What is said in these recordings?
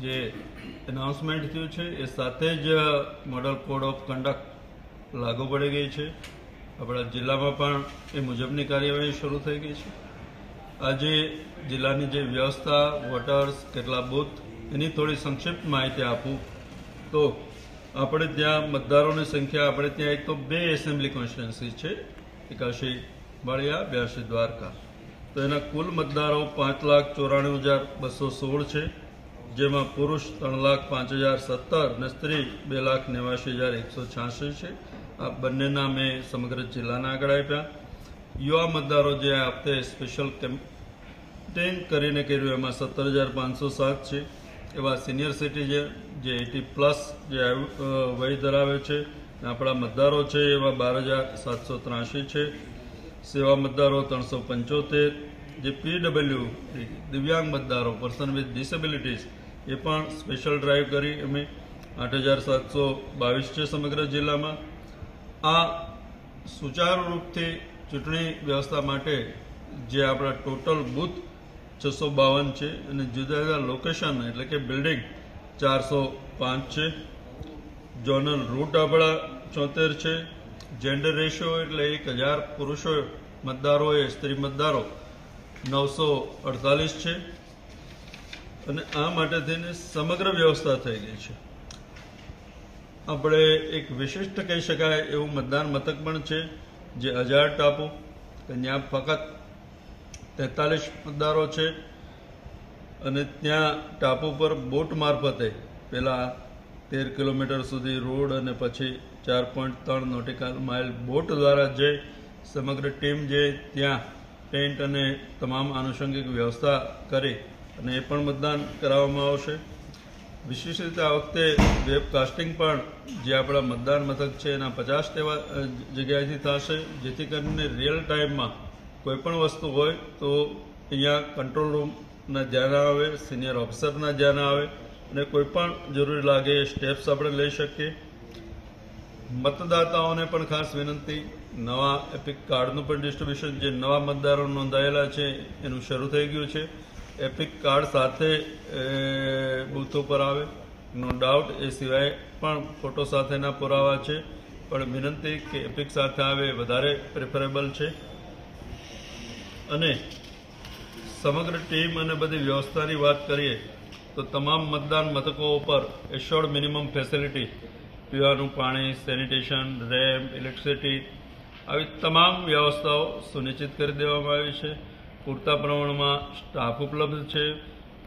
જે એનાઉન્સમેન્ટ થયું છે, એ સાથે જ મોડલ કોડ ઓફ કન્ડક્ટ લાગુ પડી ગઈ છે. આપણા જિલ્લામાં પણ એ મુજબની કાર્યવાહી શરૂ થઈ ગઈ છે. આજે જિલ્લાની જે વ્યવસ્થા વોટર્સ કેટલા બૂથ, એની થોડી સંક્ષિપ્ત માહિતી આપું. તો આપણે ત્યાં મતદારોની સંખ્યા, આપણે ત્યાં એક તો બે એસેમ્બલી કોન્સ્ટિટ્યુન્સી છે, એકાશી બાળિયા બ્યાસી દ્વારકા. તો એના કુલ મતદારો પાંચ લાખ ચોરાણું હજાર બસો સોળ છે. જેમાં પુરુષ ત્રણ લાખ પાંચ હજાર સત્તર અને સ્ત્રી બે લાખ નેવાસી હજાર એકસો છ્યાસી છે. આ બંનેના મેં સમગ્ર જિલ્લાના આગળ આપ્યા. યુવા મતદારો જે આ વખતે સ્પેશિયલ કેમ્પેન કરીને કર્યું એમાં સત્તર હજાર પાંચસો સાત છે. એવા સિનિયર સિટીઝન જે એટી પ્લસ જે વય ધરાવે છે. આપણા મતદારો છે એવા બાર હજાર સાતસો ત્રાસી છે. સેવા મતદારો ત્રણસો પંચોતેર. જે પીડબલ્યુ દિવ્યાંગ મતદારો પર્સન વિથ ડિસેબિલિટીઝ એ પણ સ્પેશિયલ ડ્રાઈવ કરી અમે આઠ હજાર સાતસો બાવીસ છે સમગ્ર જિલ્લામાં. આ સુચારુ રૂપથી ચૂંટણી વ્યવસ્થા માટે જે આપણા ટોટલ બૂથ છસો બાવન છે અને જુદા જુદા લોકેશન એટલે કે બિલ્ડિંગ ચારસો પાંચ છે. જોનલ રૂટ આપણા ચોતેર છે. જેન્ડર રેશિયો એટલે એક હજાર પુરુષો મતદારોએ સ્ત્રી મતદારો નવસો અડતાલીસ છે. અને આ માટે થઈને સમગ્ર વ્યવસ્થા થઈ ગઈ છે. આપણે એક વિશિષ્ટ કહી શકાય એવું મતદાન મથક પણ છે, જે હજાર ટાપુ ત્યાં ફક્ત તેતાલીસ મતદારો છે, અને ત્યાં ટાપુ પર બોટ મારફતે પહેલાં તેર કિલોમીટર સુધી રોડ અને પછી ચાર પોઈન્ટ ત્રણ નોટિકલ માઇલ બોટ દ્વારા જે સમગ્ર ટીમ જે ત્યાં ટેન્ટ અને તમામ આનુષંગિક વ્યવસ્થા કરી અને એ પણ મતદાન કરાવવામાં આવશે. વિશેષ રીતે આ વખતે વેબકાસ્ટિંગ પણ જે આપણા મતદાન મથક છે, એના પચાસ તેવા જગ્યાએથી થશે, જેથી કરીને રિયલ ટાઈમમાં કોઈ પણ વસ્તુ હોય તો અહીંયા કંટ્રોલ રૂમના ધ્યાન આવે સિનિયર ઓફિસરના ધ્યાન આવે, અને કોઈપણ જરૂરી લાગે એ સ્ટેપ્સ આપણે લઈ શકીએ. મતદાતાઓને પણ ખાસ વિનંતી, નવા એપિક કાર્ડનું પણ ડિસ્ટ્રીબ્યુશન જે નવા મતદારો નોંધાયેલા છે, એનું શરૂ થઈ ગયું છે. એપિક કાર્ડ સાથે બૂથ ઉપર આવે. નો ડાઉટ, એ સિવાય પણ ફોટો સાથેના પુરાવા છે. પણ વિનંતી કે એપિક સાથે આવે વધારે પ્રેફરેબલ છે. અને સમગ્ર ટીમ અને બધી વ્યવસ્થાની વાત કરીએ, તો તમામ મતદાન મથકો ઉપર એશ્યોર્ડ મિનિમમ ફેસિલિટી, પીવાનું પાણી, સેનિટેશન રેમ્પ ઇલેક્ટ્રિસિટી, આવી તમામ વ્યવસ્થાઓ સુનિશ્ચિત કરી દેવામાં આવી છે. પૂરતા પ્રમાણમાં સ્ટાફ ઉપલબ્ધ છે.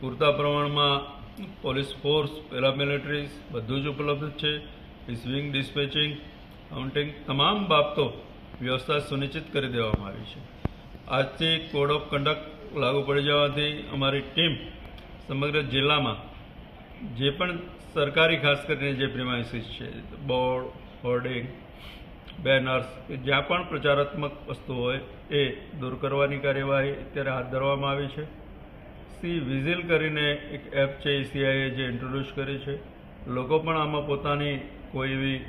પૂરતા પ્રમાણમાં પોલીસ ફોર્સ પેરામિલિટરીઝ બધું જ ઉપલબ્ધ છે. રિસીવિંગ ડિસ્પેચિંગ કાઉન્ટિંગ તમામ બાબતો વ્યવસ્થા સુનિશ્ચિત કરી દેવામાં આવી છે. આજથી કોડ ઓફ કન્ડક્ટ લાગુ પડી જવાથી અમારી ટીમ સમગ્ર જિલ્લામાં જે પણ સરકારી ખાસ કરીને જે પ્રિમાઇસીસ છે બોર્ડ હોર્ડિંગ બેનર્સ, કે જ્યાં પણ પ્રચારાત્મક વસ્તુ હોય એ દૂર કરવાની કાર્યવાહી અત્યારે હાથ ધરવામાં આવી છે. સી, વિઝિલ કરીને એક એપ છે ઈસીઆઈએ જે ઇન્ટ્રોડ્યુસ કરી છે. લોકો પણ આમાં પોતાની કોઈ એવી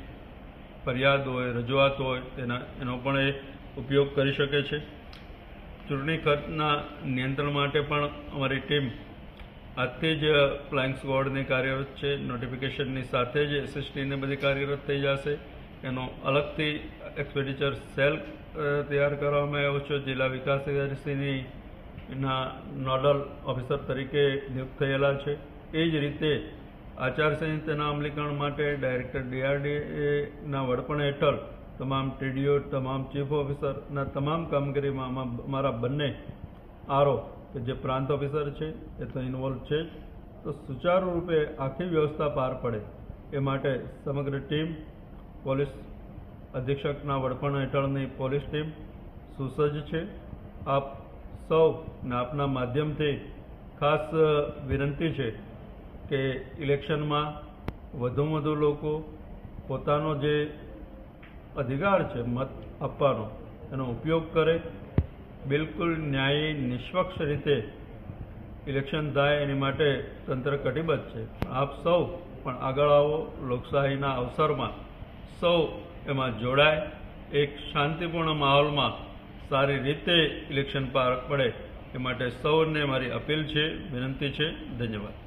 ફરિયાદ હોય, રજૂઆત હોય, તેના, એનો પણ એ ઉપયોગ કરી શકે છે. ચૂંટણી ખર્ચના નિયંત્રણ માટે પણ અમારી ટીમ આજથી જ ફ્લાઇંગ સ્કવોડની કાર્યરત છે. નોટિફિકેશનની સાથે જ એસએસટીને બધી કાર્યરત થઈ જશે. એનો અલગથી એક્સપેન્ડિચર સેલ તૈયાર કરવામાં આવ્યો છે. જિલ્લા વિકાસ એજન્સીની નોડલ ઓફિસર તરીકે નિયુક્ત થયેલા છે. એ જ રીતે આચારસંહિતાના અમલીકરણ માટે ડાયરેક્ટર ડીઆરડીએના વડપણ હેઠળ તમામ ટીડીઓ, તમામ ચીફ ઓફિસરના તમામ કામગીરીમાં અમારા બંને આરો, કે જે પ્રાંત ઓફિસર છે, એ તો ઇન્વોલ્વ છે. તો સુચારુ રૂપે આખી વ્યવસ્થા પાર પડે એ માટે સમગ્ર ટીમ પોલીસ અધિક્ષકના વડપણ હેઠળની પોલીસ ટીમ સુસજ્જ છે. આપ સૌ ને આપના માધ્યમથી ખાસ વિનંતી છે કે ઇલેક્શનમાં વધુમાં વધુ લોકો પોતાનો જે અધિકાર છે, મત આપવાનો, એનો ઉપયોગ કરે. બિલકુલ ન્યાયી, નિષ્પક્ષ રીતે ઇલેક્શન થાય એની માટે તંત્ર કટિબદ્ધ છે. આપ સૌ પણ આગળ આવો લોકશાહીના અવસરમાં. સૌ એમાં જોડાય. એક શાંતિપૂર્ણ માહોલમાં સારી રીતે ઇલેક્શન પાર પડે એ માટે સૌને મારી અપીલ છે, વિનંતી છે. ધન્યવાદ.